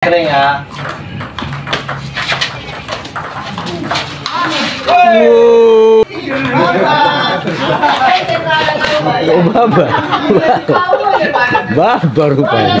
Kering ya. Oh, baba. Baba rupanya.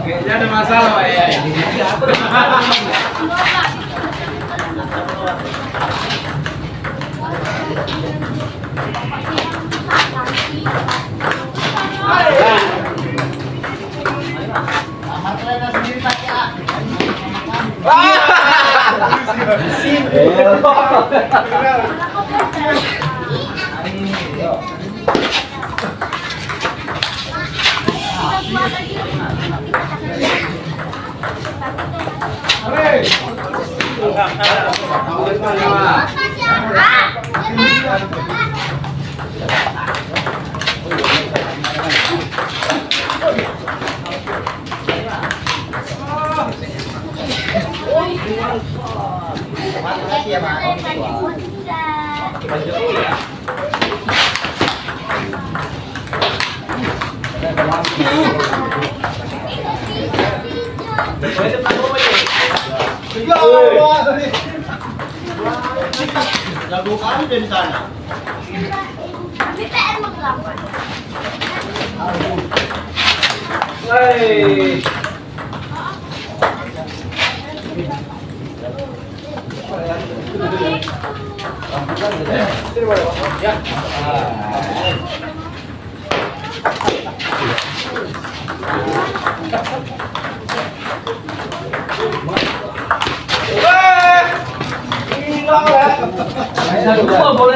Kayaknya ada masalah Pak ya. Terima kasih ya, Pak. Jago kali dari sana. Hei. Double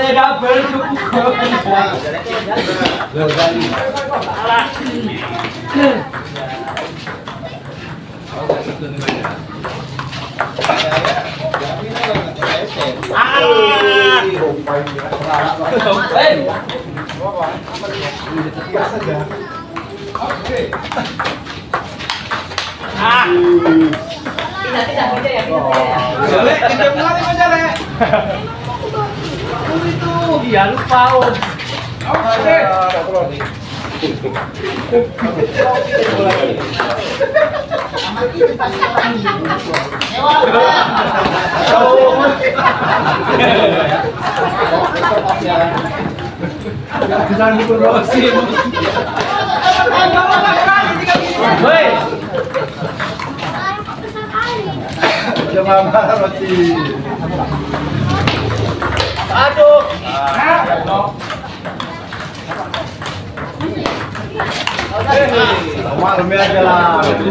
cukup. Jale, kita mulai Mas Jale. Iya lupa. Oke. Jangan dipun rosin. Roti. Aduh.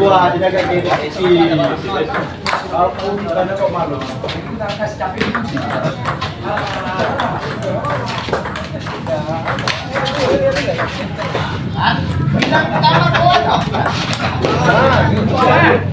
Lah, tidak kayak gitu bukan kok malu. Hei. Terus.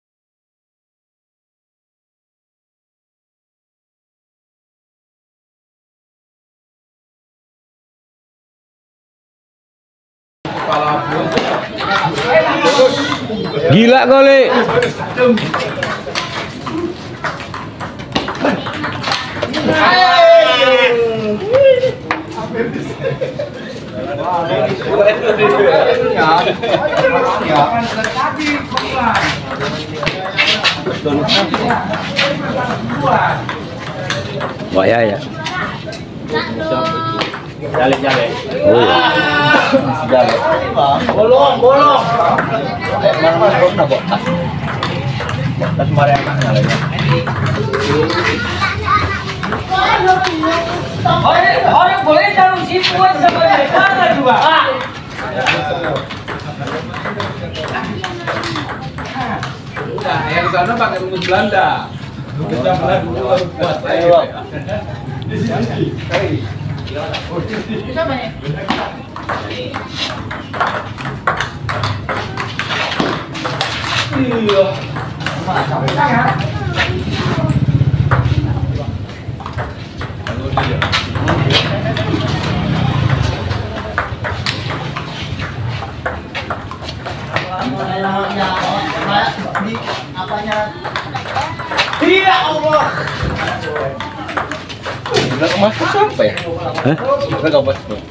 Gila kali. Wah ya ya. Jalan jalan. Oh, iya. Bolong, bolong. Eh, mana mana bolong na kok. Tas mari anak nyale. Orang, orang boleh juga? Ah. Yang pakai rumus Belanda. Rumus Belanda baru buat. Ayo, Bang. Iya Allah. Enggak masuk sampai. Hah? Enggak masuk.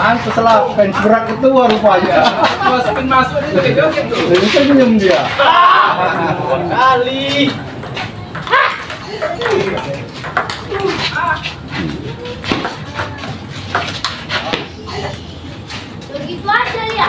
Pantes lah, fans berat ketua rupanya. Masukin masuk itu kayak joget tuh. Jadi senyum dia. Kali. Begitu aja ya.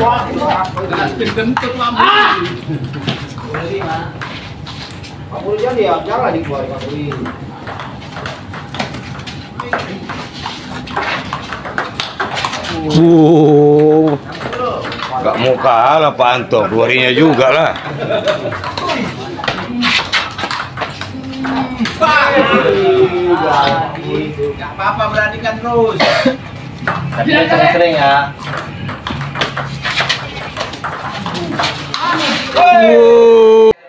Lampu. Jangan dikeluarin Uh. Gak mau kalah Pak Anto, keluarinya juga lah. Gak apa-apa beranikan terus. Tapi sering-sering ya. Uh.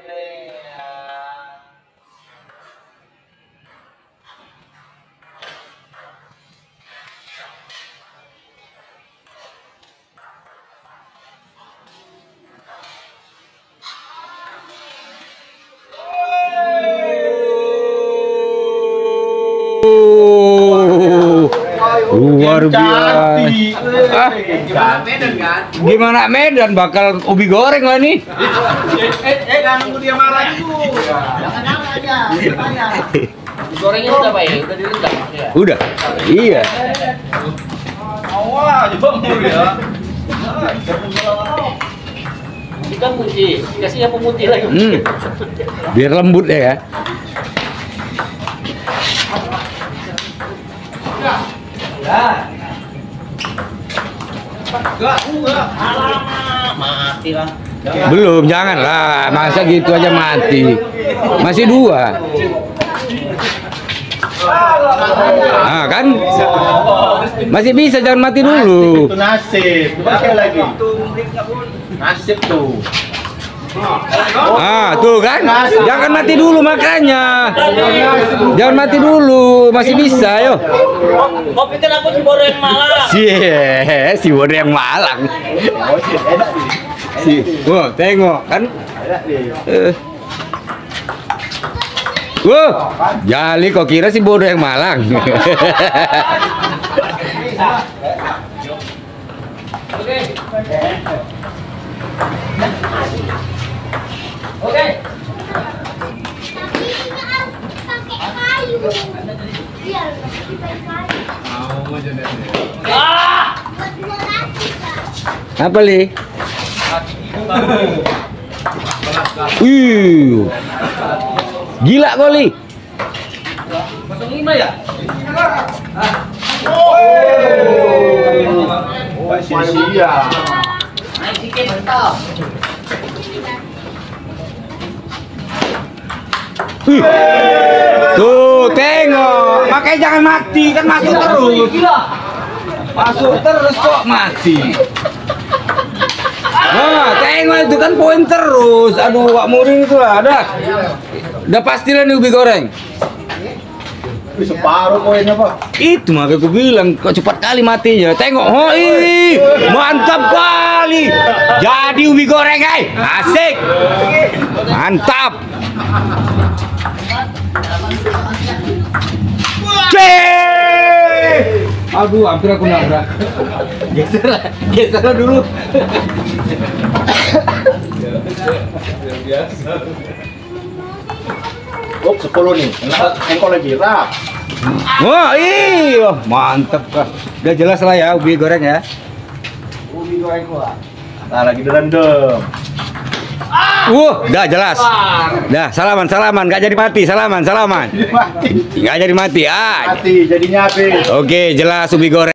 Luar biasa. Ah, Medan kan? gimana Medan bakal ubi goreng lah nih? Eh, eh, jangan nunggu dia marah dulu. Gorengnya udah pak ya? Udah direndam ya? Udah. Iya. Awal jemur ya. Ikan putih, kasih yang pemutih lagi. Hmm. Biar lembut ya. Enggak. Mati lah. Belum. Masa gitu aja mati. Masih dua. Ah kan? Masih bisa jangan mati dulu. Nasib. Nasib tuh. Ah, tuh kan? Jangan mati dulu makanya. Jangan mati dulu, masih bisa, yo. Kau pikir aku si Boro yang malah? Si, si Bodo yang malang. Oh. Si, wah, tengok kan? Eh. Wah, jali kok kira si Bodo yang malang. Oke. Oke. Tapi ini harus pakai kayu. Biar lebih baik kayu. Mau aja deh. Ah! Apa li? Wih. Gila kali. Potong lima ya? Wih. Tuh, tengok. Makanya jangan mati, kan masuk terus. Gila. Masuk terus kok mati. Nah, tengok itu kan poin terus. Aduh, Pak Muring itu lah, ada. Udah pastilah nih ubi goreng. Separuh poinnya, Pak. Itu makanya aku bilang kok cepat kali matinya. Tengok, oh ih, mantap kali. Jadi ubi goreng, ay. Asik. Mantap. Aduh, hampir aku nabrak. Geser lah, geser lah dulu. Oh, 10 nih. Enak, engkol lagi. Rap. Wah, iya, mantap kah. Udah jelas lah ya ubi goreng ya. Ubi goreng gua. Nah, lagi direndam. Wah, udah jelas. Dah, salaman, salaman, nggak jadi mati, salaman, salaman. Nggak jadi mati. Ah, Mati, jadinya habis. oke, jelas ubi goreng.